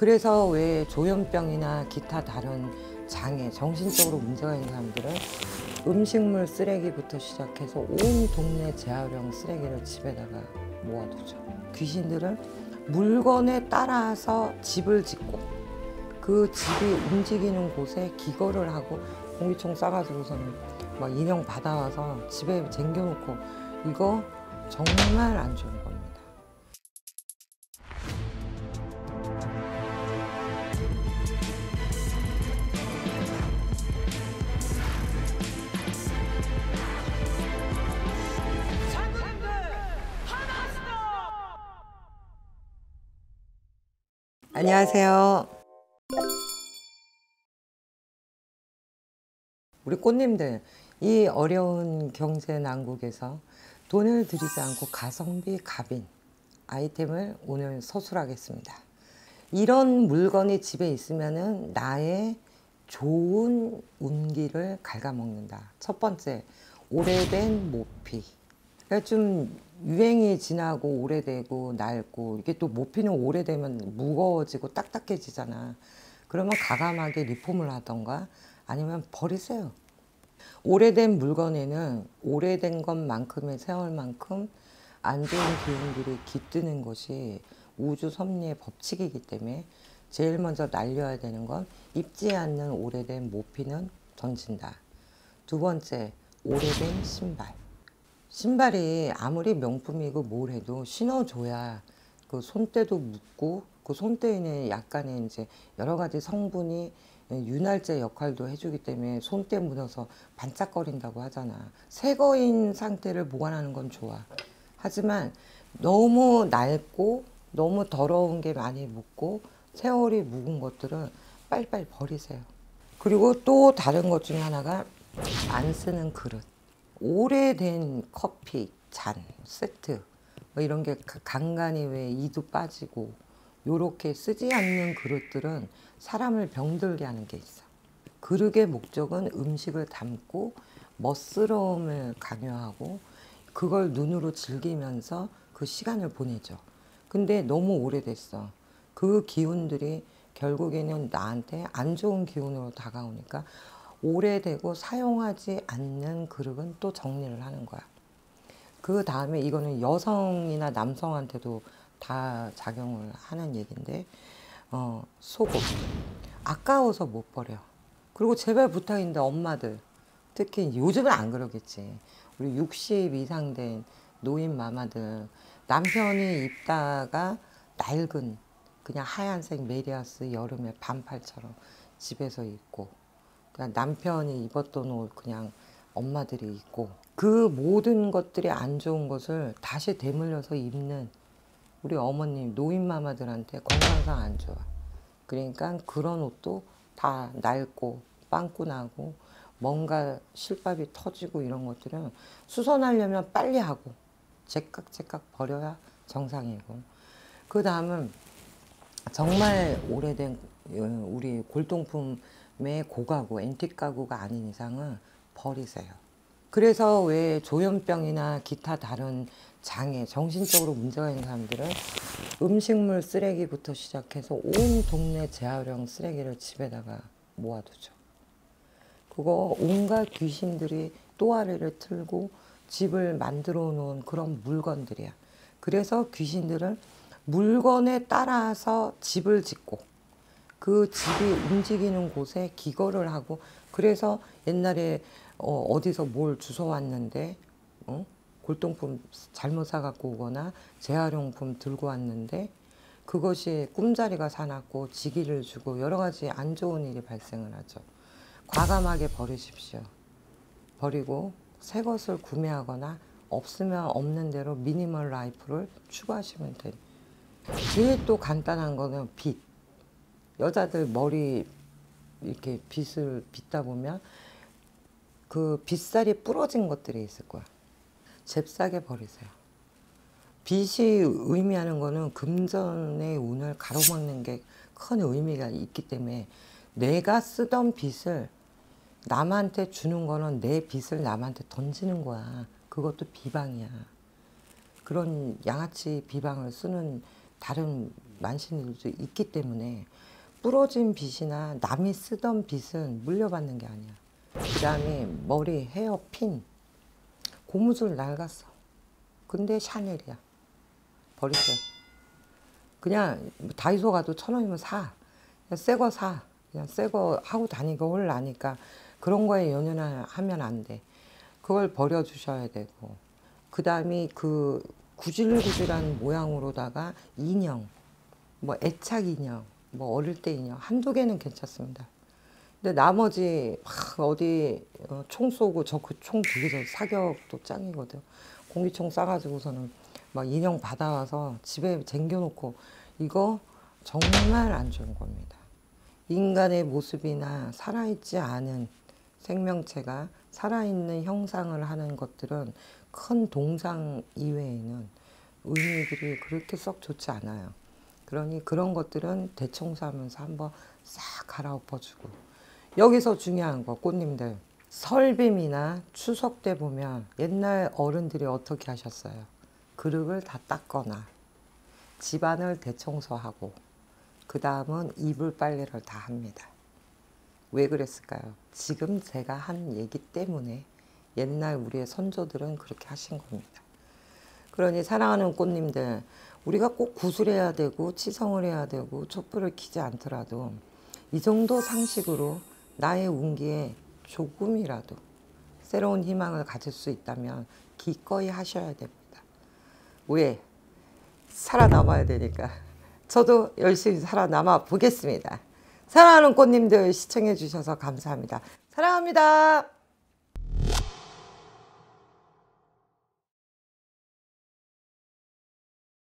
그래서 왜 조현병이나 기타 다른 장애, 정신적으로 문제가 있는 사람들은 음식물 쓰레기부터 시작해서 온 동네 재활용 쓰레기를 집에다가 모아두죠. 귀신들은 물건에 따라서 집을 짓고 그 집이 움직이는 곳에 기거를 하고 공기총 싸가지고서는 막 인형 받아와서 집에 쟁겨놓고 이거 정말 안 좋은 겁니다. 안녕하세요. 우리 꽃님들, 이 어려운 경제 난국에서 돈을 들이지 않고 가성비 갑인 아이템을 오늘 서술하겠습니다. 이런 물건이 집에 있으면은 나의 좋은 운기를 갉아먹는다. 첫 번째, 오래된 모피. 좀 유행이 지나고 오래되고 낡고 이게 또 모피는 오래되면 무거워지고 딱딱해지잖아. 그러면 가감하게 리폼을 하던가 아니면 버리세요. 오래된 물건에는 오래된 것만큼의 세월만큼 안 좋은 기운들이 깃드는 것이 우주 섭리의 법칙이기 때문에 제일 먼저 날려야 되는 건 입지 않는 오래된 모피는 던진다. 두 번째, 오래된 신발. 신발이 아무리 명품이고 뭘 해도 신어줘야 그 손때도 묻고 그 손때에는 약간의 이제 여러 가지 성분이 윤활제 역할도 해주기 때문에 손때 묻어서 반짝거린다고 하잖아. 새 거인 상태를 보관하는 건 좋아. 하지만 너무 낡고 너무 더러운 게 많이 묻고 세월이 묵은 것들은 빨리빨리 버리세요. 그리고 또 다른 것 중에 하나가 안 쓰는 그릇. 오래된 커피 잔 세트 뭐 이런 게 간간히 왜 이도 빠지고 요렇게 쓰지 않는 그릇들은 사람을 병들게 하는 게 있어. 그릇의 목적은 음식을 담고 멋스러움을 강요하고 그걸 눈으로 즐기면서 그 시간을 보내죠. 근데 너무 오래됐어. 그 기운들이 결국에는 나한테 안 좋은 기운으로 다가오니까 오래되고 사용하지 않는 그릇은 또 정리를 하는 거야. 그 다음에 이거는 여성이나 남성한테도 다 작용을 하는 얘기인데, 어, 소금. 아까워서 못 버려. 그리고 제발 부탁인데 엄마들, 특히 요즘은 안 그러겠지. 우리 60 이상 된 노인 마마들, 남편이 입다가 낡은 그냥 하얀색 메리아스 여름에 반팔처럼 집에서 입고 남편이 입었던 옷 그냥 엄마들이 입고 그 모든 것들이 안 좋은 것을 다시 되물려서 입는 우리 어머님 노인마마들한테 건강상 안 좋아. 그러니까 그런 옷도 다 낡고 빵꾸 나고 뭔가 실밥이 터지고 이런 것들은 수선하려면 빨리 하고 제깍제깍 버려야 정상이고 그 다음은 정말 오래된 어, 우리 골동품 의 고가구, 앤틱 가구가 아닌 이상은 버리세요. 그래서 왜 조현병이나 기타 다른 장애, 정신적으로 문제가 있는 사람들은 음식물 쓰레기부터 시작해서 온 동네 재활용 쓰레기를 집에다가 모아두죠. 그거 온갖 귀신들이 또아래를 틀고 집을 만들어 놓은 그런 물건들이야. 그래서 귀신들은 물건에 따라서 집을 짓고 그 집이 움직이는 곳에 기거를 하고 그래서 옛날에 어, 어디서 뭘 주워왔는데 어? 골동품 잘못 사갖고 오거나 재활용품 들고 왔는데 그것이 꿈자리가 사납고 지기를 주고 여러 가지 안 좋은 일이 발생을 하죠. 과감하게 버리십시오. 버리고 새 것을 구매하거나 없으면 없는 대로 미니멀 라이프를 추구하시면 돼요. 제일 또 간단한 거는 빗. 여자들 머리 이렇게 빗을 빗다 보면 그 빗살이 부러진 것들이 있을 거야. 잽싸게 버리세요. 빗이 의미하는 거는 금전의 운을 가로막는 게 큰 의미가 있기 때문에 내가 쓰던 빗을 남한테 주는 거는 내 빚을 남한테 던지는 거야. 그것도 비방이야. 그런 양아치 비방을 쓰는 다른 만신들도 있기 때문에 부러진 빗이나 남이 쓰던 빗은 물려받는 게 아니야. 그 다음에 머리, 헤어, 핀, 고무줄 낡았어. 근데 샤넬이야. 버리세요. 그냥 다이소 가도 천 원이면 사. 그냥 새 거 사. 그냥 새 거 하고 다니고 홀라니까 그런 거에 연연하면 안 돼. 그걸 버려주셔야 되고. 그 다음에 그 구질구질한 모양으로다가 인형, 뭐 애착 인형, 뭐 어릴 때 인형 한두 개는 괜찮습니다. 근데 나머지 막 어디 어, 총 쏘고 저 그 총 되게 저 사격도 짱이거든. 공기총 쏴가지고서는 막 인형 받아와서 집에 쟁겨놓고 이거 정말 안 좋은 겁니다. 인간의 모습이나 살아있지 않은 생명체가 살아있는 형상을 하는 것들은 큰 동상 이외에는 의미들이 그렇게 썩 좋지 않아요. 그러니 그런 것들은 대청소하면서 한번 싹 갈아엎어주고 여기서 중요한 거 꽃님들 설빔이나 추석 때 보면 옛날 어른들이 어떻게 하셨어요? 그릇을 다 닦거나 집안을 대청소하고 그 다음은 이불 빨래를 다 합니다. 왜 그랬을까요? 지금 제가 한 얘기 때문에 옛날 우리의 선조들은 그렇게 하신 겁니다. 그러니 사랑하는 꽃님들 우리가 꼭 구슬해야 되고 치성을 해야 되고 촛불을 켜지 않더라도 이 정도 상식으로 나의 운기에 조금이라도 새로운 희망을 가질 수 있다면 기꺼이 하셔야 됩니다. 왜? 살아남아야 되니까. 저도 열심히 살아남아 보겠습니다. 사랑하는 꽃님들 시청해 주셔서 감사합니다. 사랑합니다.